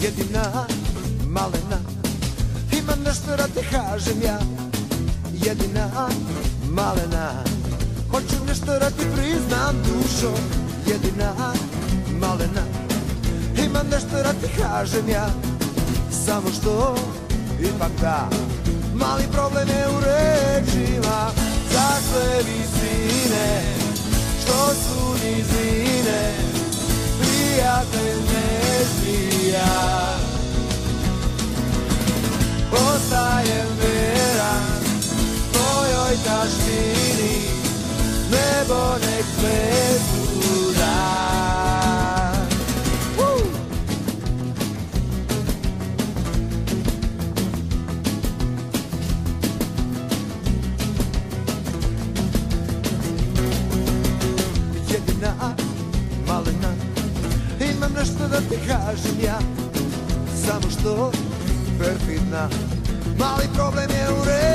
jedina malena. Ima nešto da kažem ja. Jedina malena. Hoću nešto da ti priznam dušo. Jedina malena. Ima nešto da kažem ja. Samo što ipak da. Mali problem je u rečima. Takve visine Što su nizine. Prijatelj poesía. Bota en vera, voy hoy castini, nešto da ti kažem ja Samo što perfidna. Mali problem je u rečima